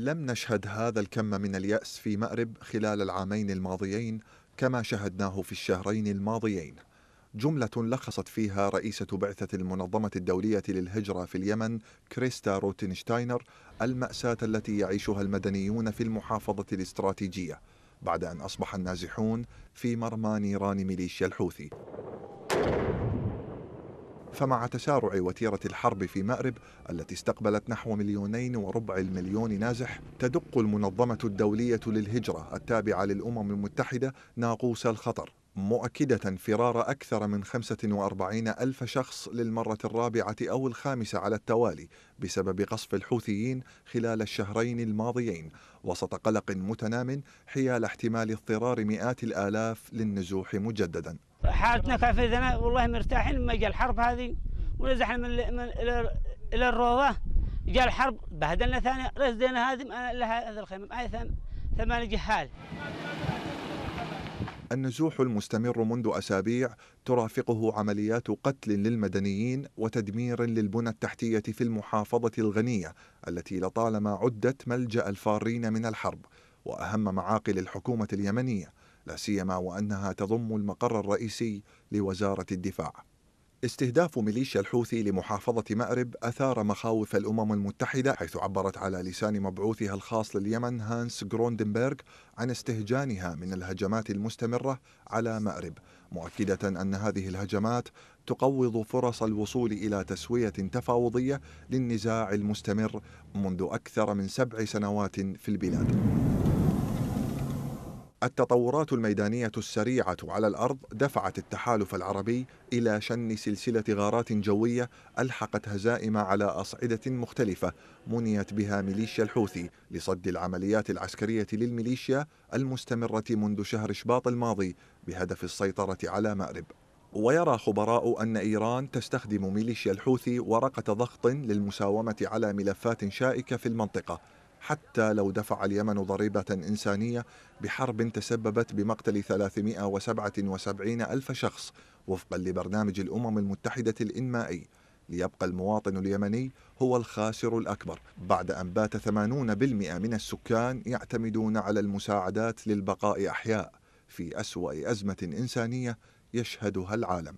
لم نشهد هذا الكم من اليأس في مأرب خلال العامين الماضيين كما شهدناه في الشهرين الماضيين. جملة لخصت فيها رئيسة بعثة المنظمة الدولية للهجرة في اليمن كريستا روتنشتاينر المأساة التي يعيشها المدنيون في المحافظة الاستراتيجية بعد أن أصبح النازحون في مرمى نيران ميليشيا الحوثي. فمع تسارع وتيرة الحرب في مأرب التي استقبلت نحو مليونين وربع المليون نازح تدق المنظمة الدولية للهجرة التابعة للأمم المتحدة ناقوس الخطر مؤكدة فرار أكثر من 45 ألف شخص للمرة الرابعة أو الخامسة على التوالي بسبب قصف الحوثيين خلال الشهرين الماضيين وسط قلق متنام حيال احتمال اضطرار مئات الآلاف للنزوح مجددا. حالتنا كافذنا والله مرتاحين لما جاء الحرب هذه ونزحنا من, من إلى الروضة. جاء الحرب بهدلنا ثاني رزدنا هذه هذا الخيمة معي ثمان جهال. النزوح المستمر منذ أسابيع ترافقه عمليات قتل للمدنيين وتدمير للبنى التحتية في المحافظة الغنية التي لطالما عدت ملجأ الفارين من الحرب وأهم معاقل الحكومة اليمنية لا سيما وأنها تضم المقر الرئيسي لوزارة الدفاع. استهداف ميليشيا الحوثي لمحافظة مأرب أثار مخاوف الأمم المتحدة حيث عبرت على لسان مبعوثها الخاص لليمن هانس جروندنبرغ عن استهجانها من الهجمات المستمرة على مأرب مؤكدة أن هذه الهجمات تقوض فرص الوصول إلى تسوية تفاوضية للنزاع المستمر منذ أكثر من سبع سنوات في البلاد. التطورات الميدانية السريعة على الأرض دفعت التحالف العربي إلى شن سلسلة غارات جوية ألحقت هزائم على أصعدة مختلفة منيت بها ميليشيا الحوثي لصد العمليات العسكرية للميليشيا المستمرة منذ شهر شباط الماضي بهدف السيطرة على مأرب. ويرى خبراء أن إيران تستخدم ميليشيا الحوثي ورقة ضغط للمساومة على ملفات شائكة في المنطقة حتى لو دفع اليمن ضريبة إنسانية بحرب تسببت بمقتل 377 ألف شخص وفقا لبرنامج الأمم المتحدة الإنمائي. ليبقى المواطن اليمني هو الخاسر الأكبر. بعد أن بات 80% من السكان يعتمدون على المساعدات للبقاء أحياء. في أسوأ أزمة إنسانية يشهدها العالم.